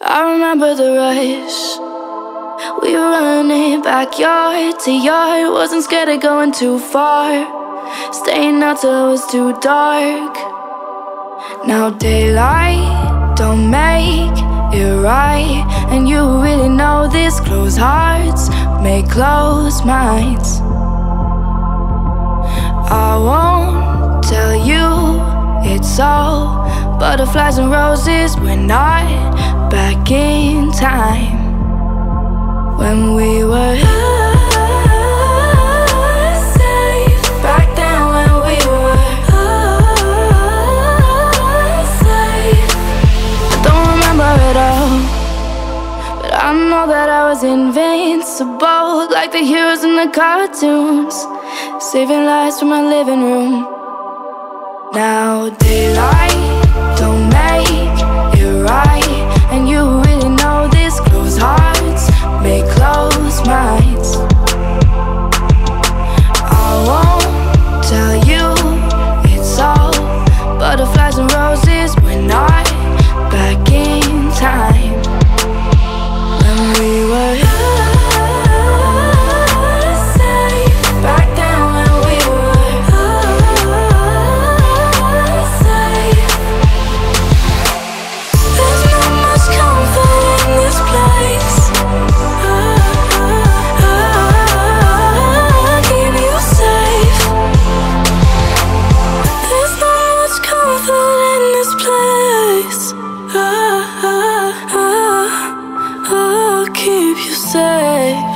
I remember the rush. We were running backyard to yard. Wasn't scared of going too far. Staying out till it was too dark. Now daylight don't make it right. And you really know this. Close hearts make close minds. I won't tell you it's all butterflies and roses. We're not back in time when we were safe. Back then when we were safe. I don't remember it all, but I know that I was invincible, like the heroes in the cartoons, saving lives from my living room. Now daylight Safe.